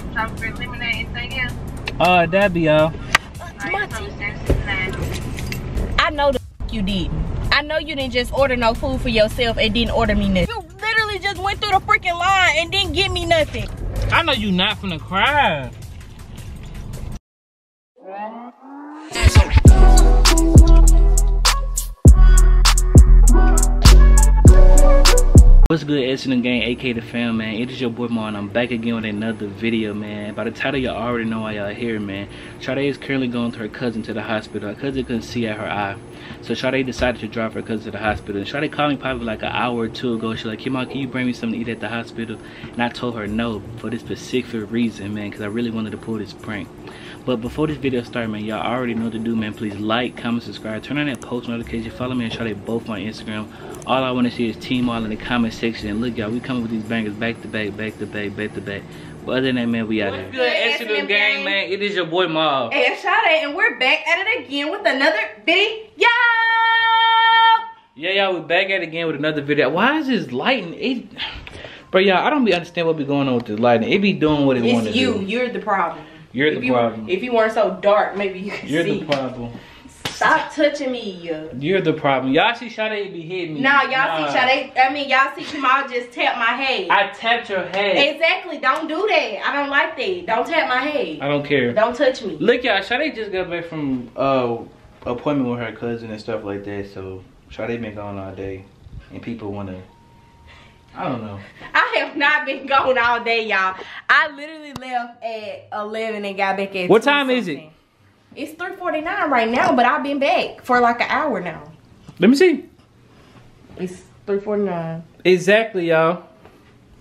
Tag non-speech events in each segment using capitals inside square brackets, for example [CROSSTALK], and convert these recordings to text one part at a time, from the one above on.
strawberry lemonade, anything else? Uh, that'd be all. Alright, so that's nine. I know the f- you didn't. I know you didn't just order no food for yourself and didn't order me nothing. You literally just went through the freaking line and didn't get me nothing. I know you not finna cry. What's good, Essendon Gang, AK the fam, man? It is your boy Mon. I'm back again with another video, man. By the title, y'all already know why y'all here, man. Sade is currently going to her cousin to the hospital. Her cousin couldn't see at her eye. So Sade decided to drive her cousin to the hospital. And Sade called me probably like an hour or two ago. She's like, Kimon, can you bring me something to eat at the hospital? And I told her no, for this specific reason, man, because I really wanted to pull this prank. But before this video starts, man, y'all already know what to do, man. Please like, comment, subscribe, turn on that post notification, follow me and Sade both on Instagram. All I want to see is Team All in the comment section. And look, y'all, we coming with these bangers back to back, back to back, back to back. But other than that, man, we out here. good, Essendon gang? man? It is your boy Mob. Hey, And Sade, and we're back at it again with another video. Yeah, y'all, we back at it again with another video. Why is this lighting? It, bro, y'all, I don't be understand what be going on with this lighting. It be doing what it want to It's you. do. You're the problem. You're if the you, problem. If you weren't so dark, maybe you could You're see. the problem. Stop touching me. You're the problem. Y'all see Sade be hitting me. Nah, y'all see Sade. I mean, y'all see Kamal just tap my head. I tapped your head. exactly. Don't do that. I don't like that. Don't tap my head. I don't care. Don't touch me. Look, y'all, Sade just got back from uh appointment with her cousin and stuff like that. So Sade been gone all day, and people wanna. I don't know. I have not been gone all day, y'all. I literally left at 11 and got back at What 2 time is something. It's 3.49 right now, but I've been back for like an hour now. Let me see. It's 3.49. Exactly, y'all.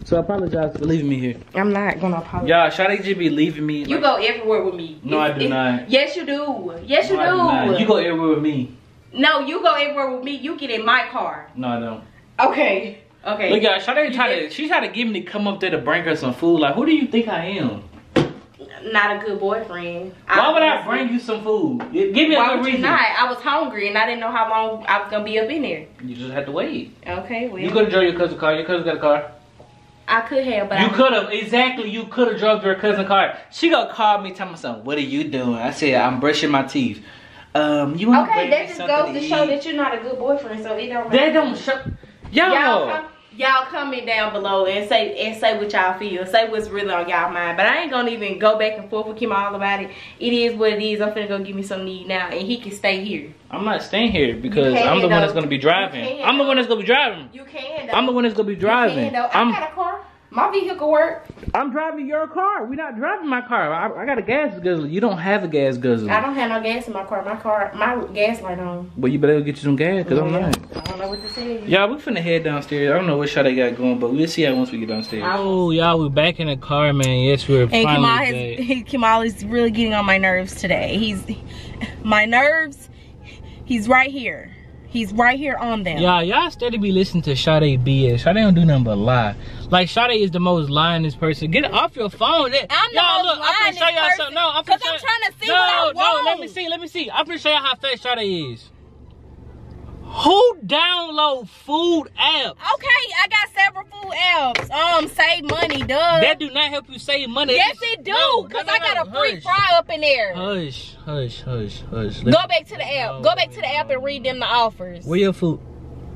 So I apologize for leaving me here. I'm not gonna apologize. Y'all, Sade just be leaving me. You like- go everywhere with me. No, I do it- not. Yes, you do. Yes, you No, do do. You go everywhere with me. No, you go everywhere with me. You get in my car. No, I don't. Okay. Okay. Look, y'all, Sade You try to. She tried to get me to come up there to bring her some food. Like, who do you think I am? Not a good boyfriend. Why would I bring you some food? Give me a Why good reason. not? I was hungry and I didn't know how long I was gonna be up in there. You just had to wait. Okay, well, You could have drove your cousin's car. Your cousin got a car. I could have, but You could have exactly. You could have drove your cousin's car. She gonna call me, tell me something. What are you doing? I said I'm brushing my teeth. Um, you want Okay, that just goes to show that you're not a good boyfriend, so it don't. That don't show. Y'all, Y'all, comment down below and say and say what y'all feel. Say what's really on y'all mind. But I ain't gonna even go back and forth with him all about it. It is what it is. I'm finna go give me some need now, and he can stay here. I'm not staying here because I'm the one that's gonna be driving. I'm the one that's gonna be driving. You can. Though. I'm the one that's gonna be You driving. can, though. I I'm got a car. My vehicle work. I'm driving your car. We're not driving my car. I, I got a gas guzzler. You don't have a gas guzzler. I don't have no gas in my car. My car, my gas light on. Well, you better get you some gas because I'm Yeah. not. I don't know what to say. Y'all, we finna head downstairs. I don't know what shot they got going, but we'll see how once we get downstairs. Oh, y'all, we're back in the car, man. Yes, we're And Kamal, has, Kamal is really getting on my nerves today. He's my nerves. He's right here. He's right here on them. Y'all, y'all steady be listening to Sade BS. Sade don't do nothing but lie. Like Sade is the most lyingest person. Get off your phone. I'm the y'all, most look, I'm lyingest show y'all something. No, I'm finna I'm trying to see no, what I No, let me see. Let me see. I'm finna show y'all how fast Sade is. Who download food apps? Okay, I got several food apps. Um, save money, duh. That do not help you save money. yes, it do. No, Cause no, I got a free hush. fry up in there. Hush, hush, hush, hush. Go back to the app. Go back to the app and read them the offers. Where your food?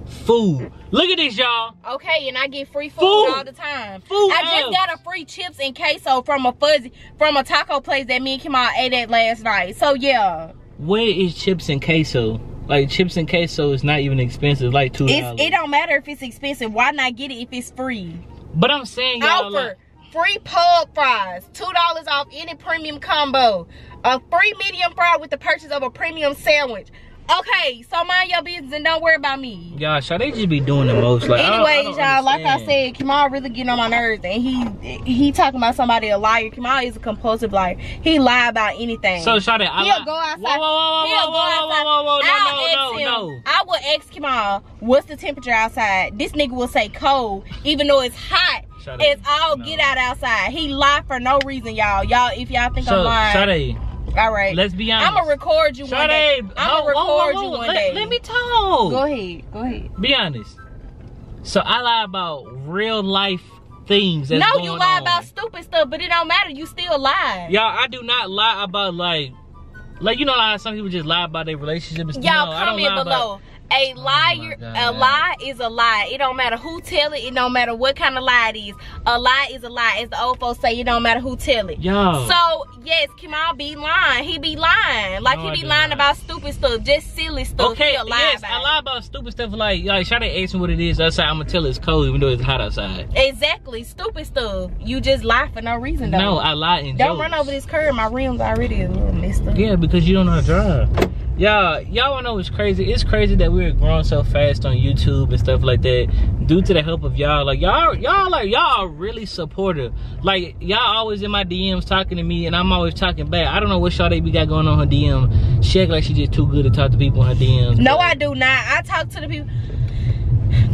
Food. Look at this, y'all. Okay, and I get free food, Food. all the time. Food I just got a free chips and queso from a fuzzy from a taco place that me and Kamal ate at last night. So yeah, Where is chips and queso? Like chips and queso is not even expensive, like two it's dollars. it don't matter if it's expensive. Why not get it if it's free? But I'm saying y'all Offer like, free pub fries, two dollars off any premium combo, a free medium fry with the purchase of a premium sandwich. Okay, so mind your business and don't worry about me. y'all, should they just be doing the most? Like, I don't- I Anyways, y'all, like I said, Kamal really getting on my nerves, and he he talking about somebody a liar. Kamal is a compulsive liar. He lie about anything. So Shade, I He'll go outside. Whoa, whoa, whoa, whoa, He'll whoa, go whoa, whoa, whoa, whoa, no, no, no, no. I will ask Kamal, what's the temperature outside? This nigga will say cold, even though it's hot. Shade, It's all no. get out outside. He lie for no reason, y'all. Y'all, if y'all think I'm So lying, Shade, all right. let's be honest. I'm gonna record you one day. I'm gonna whoa, whoa, record whoa, you one let, day. Let me talk. Go ahead. Go ahead. Be honest. So I lie about real life things that's no, going you lie on. about stupid stuff, but it don't matter. You still lie. Y'all, I do not lie about like, like you know how some people just lie about their relationship and. Y'all no, I don't comment lie below. about. A Oh liar, my a lie is a lie. It don't matter who tell it. It don't matter what kind of lie it is. A lie is a lie. As the old folks say, it don't matter who tell it. Yo. So yes, Kemal be lying. He be lying. Like No, he be lying not. about stupid stuff, just silly stuff. Okay, lie yes, about I lie about stupid stuff like like try to ask me what it is outside. I'm gonna tell it's cold even though it's hot outside. Exactly, stupid stuff. You just lie for no reason though. No, I lie in don't jokes. run over this curb. My rims already a little messed up. Yeah, because you don't know how to drive. Y'all, y'all wanna know what's crazy? It's crazy that we're growing so fast on YouTube and stuff like that due to the help of y'all. Like y'all, y'all like y'all are really supportive. Like y'all always in my DMs talking to me, and I'm always talking back. I don't know what y'all they be got going on her DM. She act like she just too good to talk to people in her DMs. No, I do not. I talk to the people.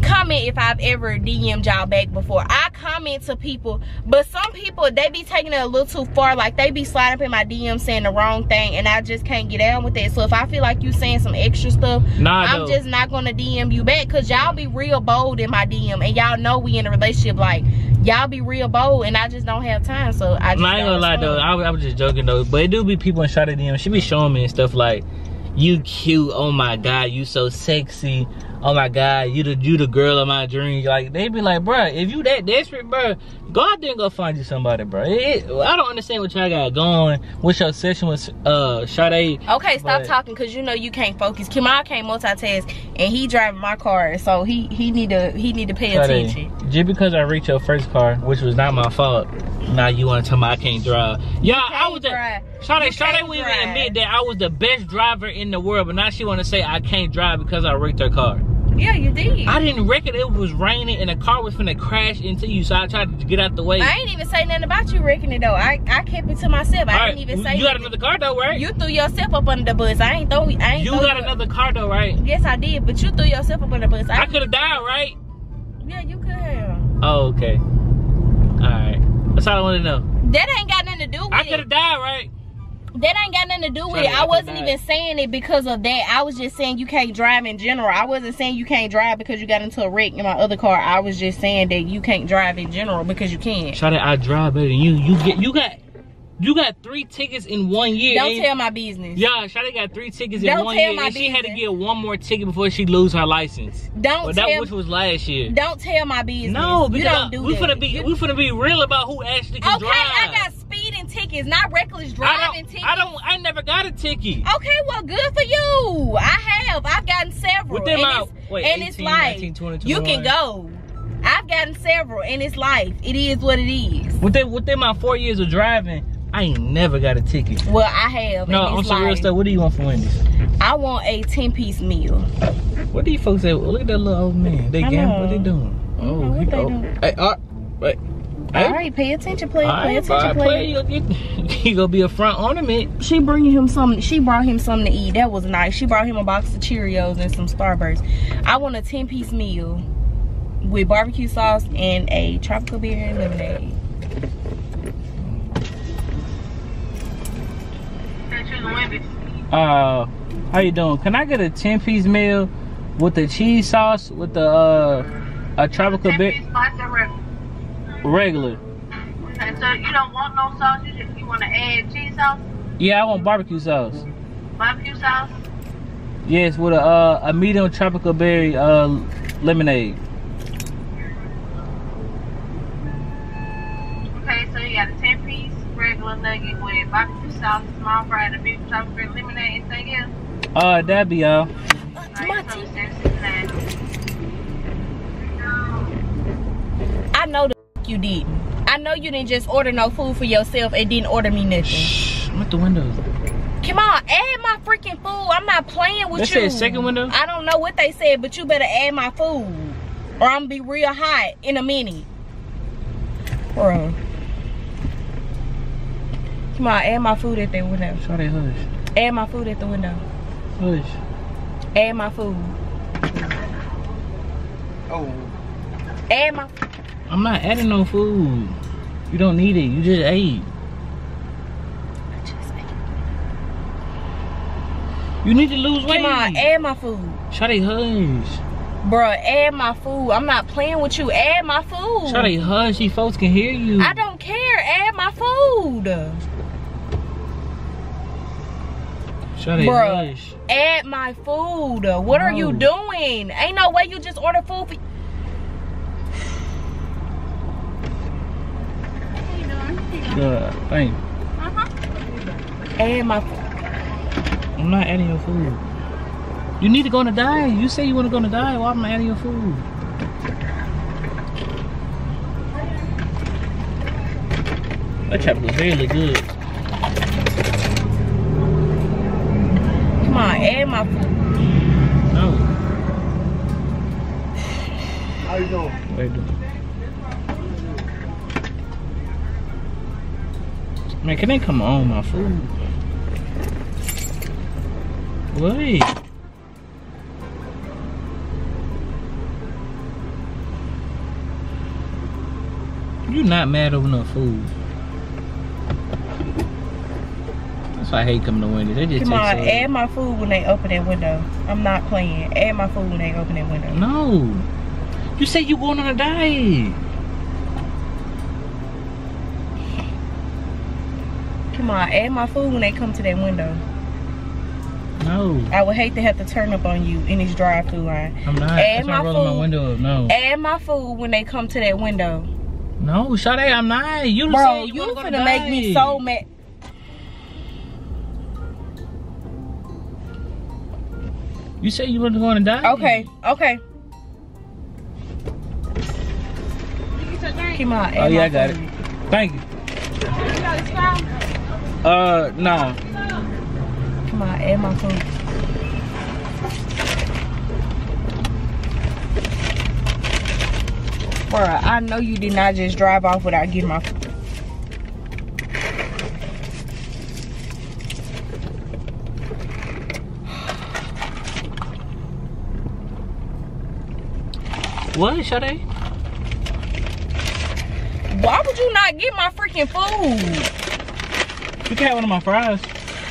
Comment if I've ever DM'd y'all back before. I comment to people, but some people they be taking it a little too far. Like they be sliding up in my DM saying the wrong thing, and I just can't get down with that. So if I feel like you saying some extra stuff, Nah, I'm though. just not gonna DM you back because y'all be real bold in my DM, and y'all know we in a relationship. Like y'all be real bold, and I just don't have time. So I just No, I ain't gonna lie though. I, I was just joking though. But it do be people in shot at DM. She be showing me and stuff like, "You cute. Oh my god, you so sexy. Oh my god, you the you the girl of my dreams." Like they be like, "Bruh, if you that desperate, bruh, go out there and go find you somebody, bruh." It, it- I don't understand what y'all got going. What's your session with uh Sade? Okay, stop talking because you know you can't focus. Kemal can't multitask, and he driving my car, so he he need to he need to pay Sade, attention. just because I reached your first car, which was not my fault, now you want to tell me I can't drive? Yeah, I was. The, drive. Sade, You Sade can't would even admit that I was the best driver in the world, but now she want to say I can't drive because I wrecked her car. Yeah, you did. I didn't wreck it. It was raining and the car was finna crash into you, so I tried to get out the way. I ain't even say nothing about you wrecking it though. I, I kept it to myself. I All didn't right, even say you got nothing. another car though, right? You threw yourself up under the bus. I ain't throw. I ain't You got another car though, right? Yes, I did, but you threw yourself up under the bus. I, I could have died, right? Yeah, you could have. Oh, okay. All right. That's all I want to know. That ain't got nothing to do with I it. could have died, right? That ain't got nothing to do with it. I wasn't even saying it because of that. I was just saying you can't drive in general. I wasn't saying you can't drive because you got into a wreck in my other car. I was just saying that you can't drive in general because you can't. Shawty, I drive better than you. You get, you got, you got three tickets in one year. Don't tell my business. Yeah, Shawty got three tickets in Don't one tell year, and she had to get one more ticket before she lose her license. Don't But that which was last year. Don't tell my business. No, you because don't I- do we that. finna be You- we finna be real about who actually can okay, drive. I got tickets, not reckless I driving don't, tickets. I don't, I never got a ticket. Okay, well, good for you. I have. I've gotten several. Within and my- it's, wait, and it's 18, life. 19, 20, you can go. I've gotten several, and it's life. It is what it is. Within within my four years of driving, I ain't never got a ticket. Well, I have. No, and on it's some real stuff. What do you want for Wendy's? I want a 10 piece meal. What do you folks say? Look at that little old man. They I gamble. What know. they doing? know Oh, what he, they oh. doing. Hey, uh, wait. Hey. All right, pay attention, play. All Pay right, attention, boy, play. play. You, you, [LAUGHS] you gonna be a front ornament. She bringing him some. She brought him something to eat. That was nice. She brought him a box of Cheerios and some Starburst. I want a 10 piece meal with barbecue sauce and a tropical beer and lemonade. They're choosing Wendy's. Uh, how you doing? Can I get a ten piece meal with the cheese sauce with the uh a tropical Ten bit piece spicy regular. Regular? Okay, so you don't want no sauce. You just you want to add cheese sauce, Yeah, I want barbecue sauce. barbecue sauce. Yes, with a uh, a medium tropical berry uh lemonade. Okay, so you got a ten piece regular nugget with barbecue sauce, small fry, and a big chocolate lemonade. Anything else? Uh, that'd be all. Alright, so it's $7.69. I know you didn't. I know you didn't just order no food for yourself and didn't order me nothing. Shh, I'm at the windows. Come on, add my freaking food. I'm not playing with They you. said second window? I don't know what they said, but you better add my food. Or I'm gonna be real hot in a minute. Bro. Come on, add my food at the window. Try that hush. Add my food at the window. Hush. Add my food. Oh, Add my I'm not adding no food. You don't need it. You just ate. You need to lose weight. Come on, add my food. That hush. Bruh, add my food. I'm not playing with you. Add my food. Shawty, hush. These folks can hear you. I don't care. Add my food. Shawty, Bruh. hush. Add my food. What are you doing? Ain't no way you just order food for you doing? Yeah, thank you. Uh-huh. add my food. I'm not adding your food. You need to go on a diet. You say you want to go on a diet. Why am I adding your food? That chop was really good. Come on, add my food. No. How you doing? Wait. Man, can they come on my food? Wait. You not mad over no food. That's why I hate coming to Wendy's. They just Come take on, add my food when they open that window. I'm not playing. Add my food when they open that window. No. You said you going on a diet. Come on, add my food when they come to that window. No. I would hate to have to turn up on you in this drive-through line. I'm not. Add That's I'm my rolling my food. window up. No. Add my food when they come to that window. No, Sade, I'm not. You Bro, said you, you, wanna go finna to make me so mad. You said you want to go on a diet. Okay, okay. You get? Come on, Oh yeah, I got it. Thank you. You got a? Uh, no. Come on, add my food. Bruh, I know you did not just drive off without getting my food. What, Sade? Why would you not get my freaking food? You can't have one of my fries.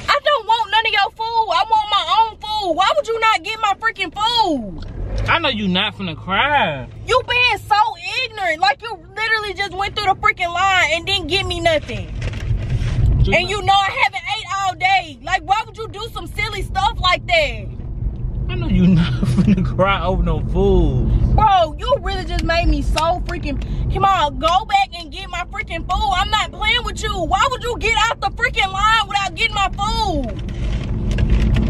I don't want none of your food. I want my own food. Why would you not get my freaking food? I know you not finna cry. You being so ignorant. Like you literally just went through the freaking line and didn't give me nothing. And you know I haven't ate all day. Like why would you do some silly stuff like that? I know you not [LAUGHS] finna cry over no food. Bro, you really just made me so freaking. Come on, go back and get my freaking food. I'm not playing with you. Why would you get out the freaking line without getting my food?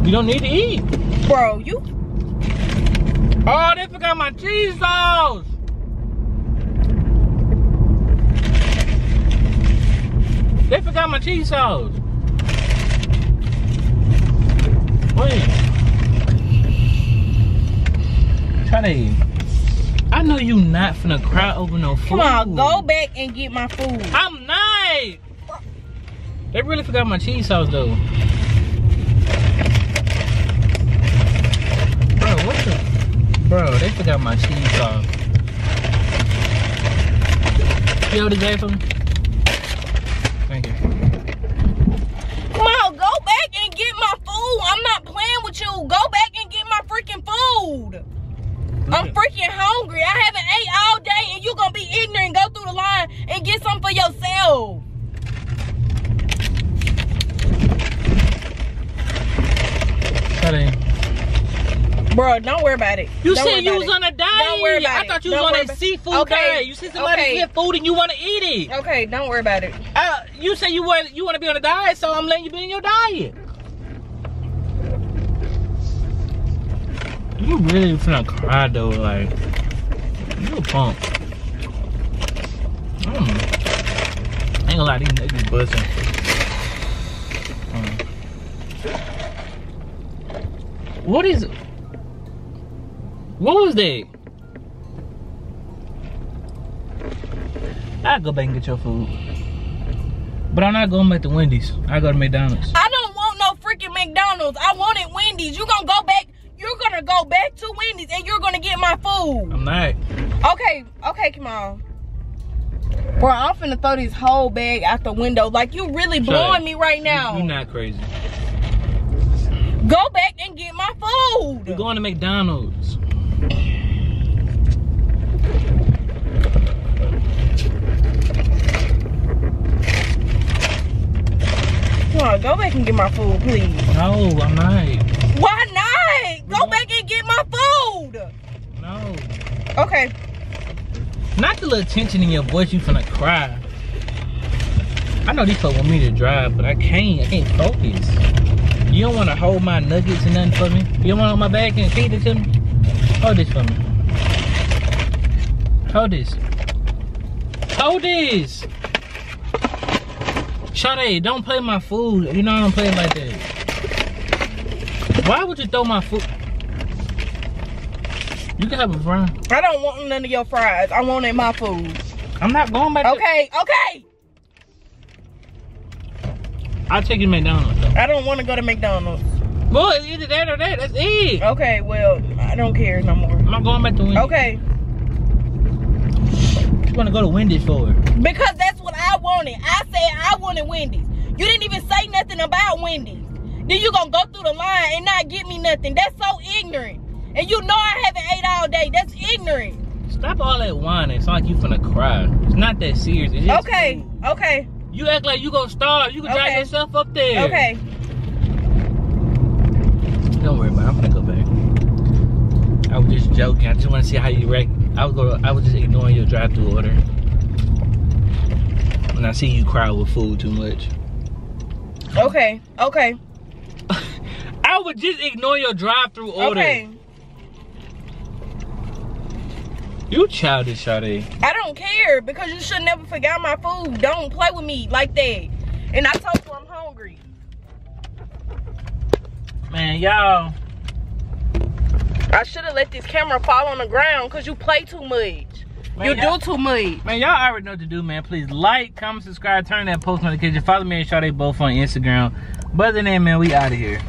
You don't need to eat. Bro, you. Oh, they forgot my cheese sauce. They forgot my cheese sauce. Wait. Try I know you not finna cry over no food. Come on, go back and get my food. I'm not. They really forgot my cheese sauce though. Bro, what the? Bro, they forgot my cheese sauce. You know what gave for me? Thank you. Come on, go back and get my food. I'm not playing with you. Go back and get my freaking food. I'm freaking hungry. I haven't ate all day and you gonna be ignorant and go through the line and get some for yourself. Cut in. Bro, don't worry about it. You Don't said you was it. on a diet. Don't worry about it. I it. thought you Don't was on a about- seafood Okay. diet. You see somebody Okay. get food and you want to eat it. Okay, don't worry about it. Uh, you say you want you want to be on a diet, so I'm letting you be in your diet. You really finna cry though, like you a punk. Mm. Ain't gonna lie, these niggas busting. Mm. What is? What was that? I'll go back and get your food. But I'm not going back to Wendy's. I go to McDonald's. I don't want no freaking McDonald's. I wanted Wendy's. You gonna go back? gonna go back to Wendy's and you're gonna get my food. I'm not. Okay, okay, come on. Bro, I'm finna throw this whole bag out the window. Like you really Shut blowing me right now. You're not crazy. Go back and get my food. We're going to McDonald's. Come on, go back and get my food, please. No, I'm not. Okay. Not the little tension in your voice, you finna cry. I know these folks want me to drive, but I can't. I can't focus. You don't want to hold my nuggets and nothing for me? You don't want to hold my bag and feed it to me? Hold this for me. Hold this. Hold this. Sade, don't play my food. You know I don't play like that. Why would you throw my food? You can have a fry. I don't want none of your fries. I wanted my food. I'm not going back. to- Okay, okay. I'll take you to McDonald's. Though. I don't want to go to McDonald's. Boy, it's either that or that. That's it. Okay, well, I don't care no more. I'm not going back to Wendy's. Okay, You want to go to Wendy's for it? because that's what I wanted. I said I wanted Wendy's. You didn't even say nothing about Wendy's. Then you gonna go through the line and not get me nothing. That's so ignorant. And you know I haven't ate all day. That's ignorant. Stop all that whining. It's like you finna cry. It's not that serious. Okay, food. okay, You act like you gonna starve. You can drive Okay. yourself up there. okay. Don't worry about it. I'm gonna go back. I was just joking. I just want to see how you react. I was go. I was just ignoring your drive-through order. When I see you cry with food too much. Okay, okay, [LAUGHS] I would just ignore your drive-through order. okay. You childish, Sade. I don't care because you should never forget my food. Don't play with me like that. And I told you I'm hungry. Man, y'all. I should have let this camera fall on the ground because you play too much. Man, you do too much. Man, y'all already know what to do, man. Please like, comment, subscribe, turn that post notification. Follow me and Sade both on Instagram. But other than that, man, we out of here.